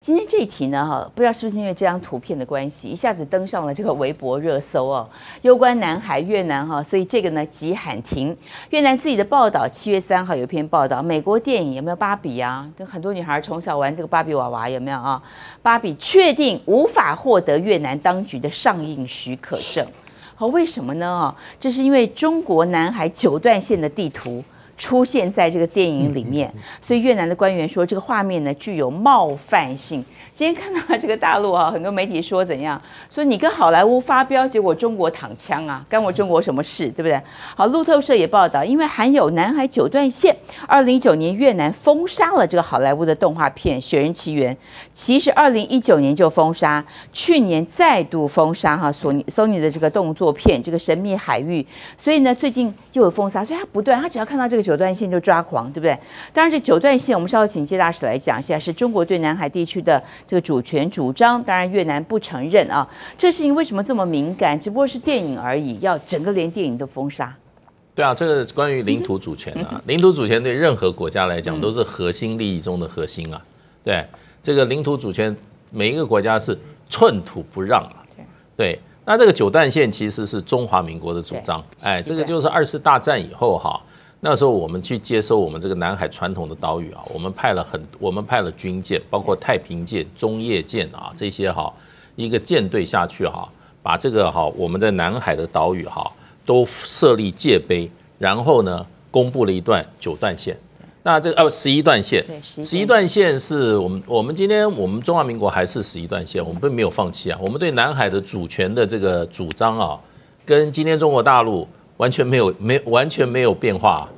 今天这一题呢，哈，不知道是不是因为这张图片的关系，一下子登上了这个微博热搜哦。攸关南海越南哈，所以这个呢急喊停。越南自己的报道，七月三号有一篇报道，美国电影有没有芭比啊？跟很多女孩从小玩这个芭比娃娃有没有啊？芭比确定无法获得越南当局的上映许可证。好，为什么呢？啊，这是因为中国南海九段线的地图。出现在这个电影里面，所以越南的官员说这个画面呢具有冒犯性。今天看到这个大陆啊，很多媒体说怎样？说你跟好莱坞发飙，结果中国躺枪啊，干我中国什么事，对不对？好，路透社也报道，因为含有南海九段线，二零一九年越南封杀了这个好莱坞的动画片《雪人奇缘》，其实二零一九年就封杀，去年再度封杀哈索尼索尼的这个动作片《这个神秘海域》，所以呢最近又有封杀，所以他不断，他只要看到这个九段线就抓狂，对不对？当然这九段线，我们稍后请接大使来讲一下，是中国对南海地区的。这个主权主张，当然越南不承认啊。这事情为什么这么敏感？只不过是电影而已，要整个连电影都封杀。对啊，这个关于领土主权啊，领土主权对任何国家来讲都是核心利益中的核心啊。对，这个领土主权，每一个国家是寸土不让啊。对，那这个九段线其实是中华民国的主张。哎，这个就是二次大战以后哈。那时候我们去接收我们这个南海传统的岛屿啊，我们派了很，我们派了军舰，包括太平舰、中叶舰啊这些哈，一个舰队下去哈，把这个哈我们在南海的岛屿哈都设立界碑，然后呢公布了一段九段线，那这个呃十一段线，十一段线是我们我们今天我们中华民国还是十一段线，我们并没有放弃啊，我们对南海的主权的这个主张啊，跟今天中国大陆。完全没有没完全没有变化，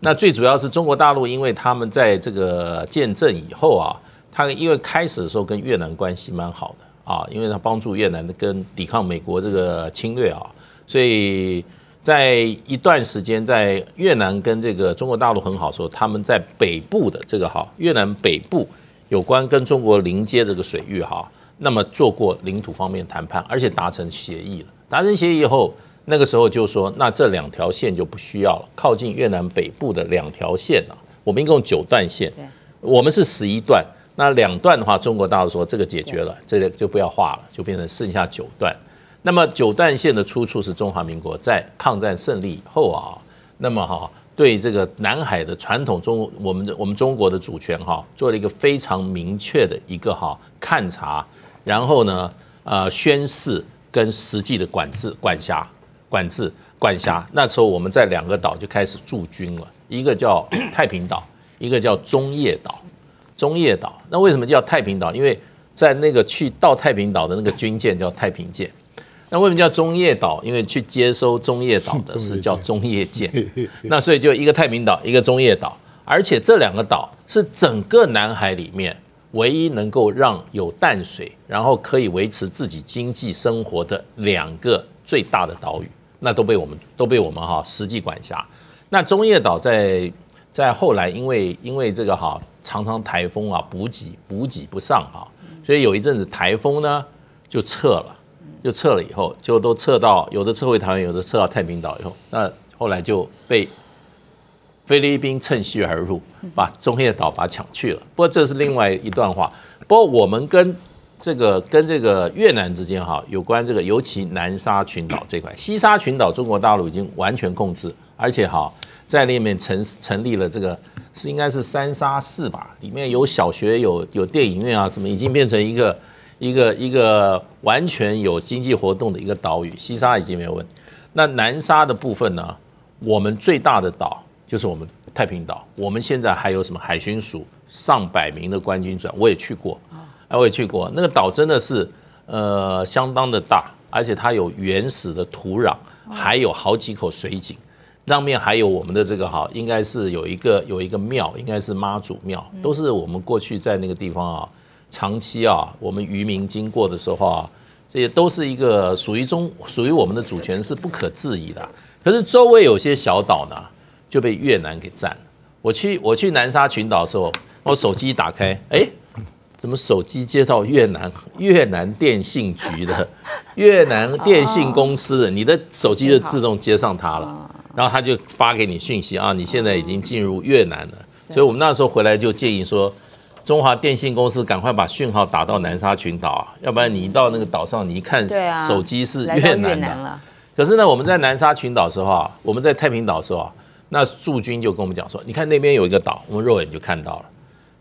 那最主要是中国大陆，因为他们在这个建政以后啊，他因为开始的时候跟越南关系蛮好的啊，因为他帮助越南跟抵抗美国这个侵略啊，所以在一段时间在越南跟这个中国大陆很好时候，他们在北部的这个哈越南北部有关跟中国临接这个水域哈，那么做过领土方面谈判，而且达成协议了，达成协议以后。那个时候就说，那这两条线就不需要了。靠近越南北部的两条线啊，我们一共九段线，我们是十一段。那两段的话，中国大陆说这个解决了，这个就不要画了，就变成剩下九段。那么九段线的出处是中华民国在抗战胜利以后啊，那么哈对这个南海的传统中，我们的我们中国的主权哈做了一个非常明确的一个哈勘察，然后呢呃宣示跟实际的管制管辖。管制管辖，那时候我们在两个岛就开始驻军了，一个叫 太平岛，一个叫中叶岛。中叶岛，那为什么叫太平岛？因为在那个去到太平岛的那个军舰叫太平舰。那为什么叫中叶岛？因为去接收中叶岛的 是叫中叶舰。那所以就一个太平岛，一个中叶岛，而且这两个岛是整个南海里面唯一能够让有淡水，然后可以维持自己经济生活的两个最大的岛屿。那都被我们都被我们哈实际管辖。那中叶岛在在后来，因为因为这个哈常常台风啊补给补给不上哈，所以有一阵子台风呢就撤了，就撤了以后就都撤到有的撤回台湾，有的撤到太平岛以后，那后来就被菲律宾趁虚而入，把中叶岛把它抢去了。不过这是另外一段话。不过我们跟这个跟这个越南之间哈，有关这个尤其南沙群岛这块，西沙群岛中国大陆已经完全控制，而且哈在里面成成立了这个是应该是三沙市吧，里面有小学有有电影院啊什么，已经变成一个一个一个完全有经济活动的一个岛屿，西沙已经没有问题。那南沙的部分呢，我们最大的岛就是我们太平岛，我们现在还有什么海巡署上百名的官军转，我也去过。哎，我也去过那个岛，真的是呃相当的大，而且它有原始的土壤，还有好几口水井，上面还有我们的这个哈，应该是有一个有一个庙，应该是妈祖庙，都是我们过去在那个地方啊，长期啊，我们渔民经过的时候啊，这些都是一个属于中属于我们的主权是不可质疑的。可是周围有些小岛呢，就被越南给占了。我去我去南沙群岛的时候，我手机一打开，哎。怎么手机接到越南越南电信局的 越南电信公司的，你的手机就自动接上它了，然后他就发给你讯息啊，你现在已经进入越南了。所以我们那时候回来就建议说，中华电信公司赶快把讯号打到南沙群岛啊，要不然你一到那个岛上，你一看手机是越南的。可是呢，我们在南沙群岛的时候啊，我们在太平岛的时候啊，那驻军就跟我们讲说，你看那边有一个岛，我们肉眼就看到了，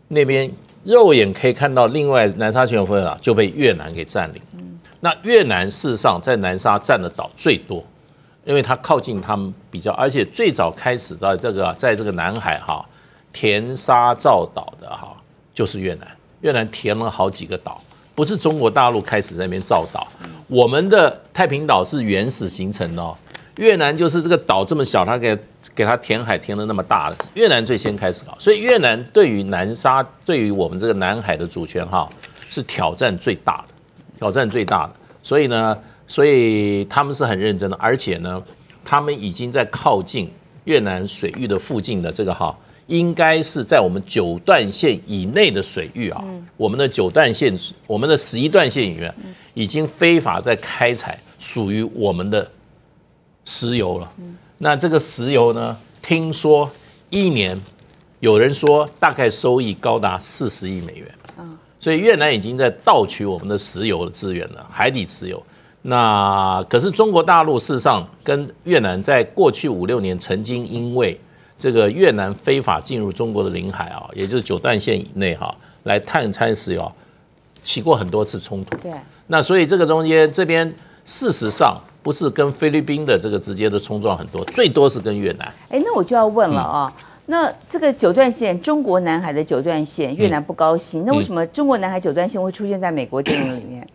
那边肉眼可以看到另外南沙群岛分啊就被越南给占领。那越南事实上在南沙占的岛最多，因为它靠近他们比较，而且最早开始的这个在这个南海哈填沙造岛的哈就是越南，越南填了好几个岛，不是中国大陆开始在那边造岛，我们的太平岛是原始形成的哦。越南就是这个岛这么小，他给给他填海填的那么大的，越南最先开始搞，所以越南对于南沙，对于我们这个南海的主权哈是挑战最大的。挑战最大的，所以呢，所以他们是很认真的，而且呢，他们已经在靠近越南水域的附近的这个哈，应该是在我们九段线以内的水域啊，我们的九段线，我们的十一段线里面，已经非法在开采属于我们的石油了。那这个石油呢，听说一年有人说大概收益高达四十亿美元。所以越南已经在盗取我们的石油的资源了，海底石油。那可是中国大陆事实上跟越南在过去五六年曾经因为这个越南非法进入中国的领海啊，也就是九段线以内哈，来探勘石油，起过很多次冲突。对。那所以这个中间这边事实上不是跟菲律宾的这个直接的冲撞很多，最多是跟越南。哎，那我就要问了啊。那这个九段线，中国南海的九段线，越南不高兴。那为什么中国南海九段线会出现在美国电影里面？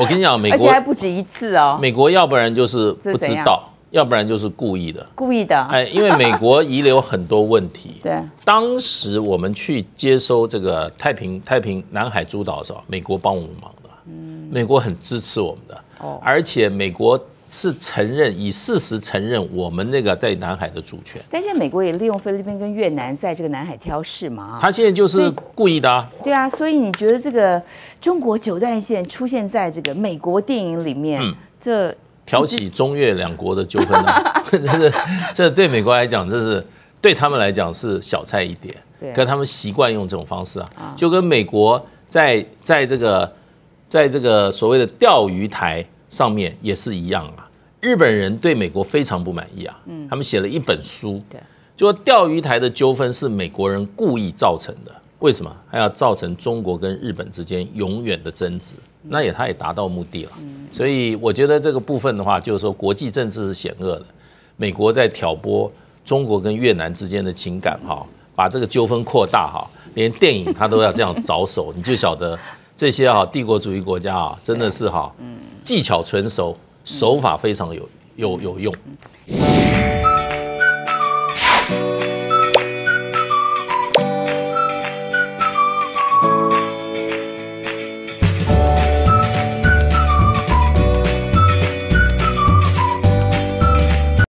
我跟你讲，美国 而且还不止一次哦。美国要不然就是不知道，要不然就是故意的。故意的。哎，因为美国遗留很多问题。对。当时我们去接收这个太平太平南海诸岛的时候，美国帮我们忙的。嗯。美国很支持我们的。哦。而且美国。是承认以事实承认我们那个在南海的主权，但现在美国也利用菲律宾跟越南在这个南海挑事嘛？他现在就是故意的啊。对啊，所以你觉得这个中国九段线出现在这个美国电影里面，这挑起中越两国的纠纷啊？这这对美国来讲，这是对他们来讲是小菜一碟。对，可他们习惯用这种方式啊，就跟美国在在这个在这个所谓的钓鱼台。上面也是一样啊，日本人对美国非常不满意啊，嗯，他们写了一本书，对，就说钓鱼台的纠纷是美国人故意造成的，为什么？还要造成中国跟日本之间永远的争执？那也他也达到目的了，所以我觉得这个部分的话，就是说国际政治是险恶的，美国在挑拨中国跟越南之间的情感哈，把这个纠纷扩大哈，连电影他都要这样着手，你就晓得这些哈帝国主义国家啊，真的是哈，嗯。技巧纯熟，手法非常有有有用。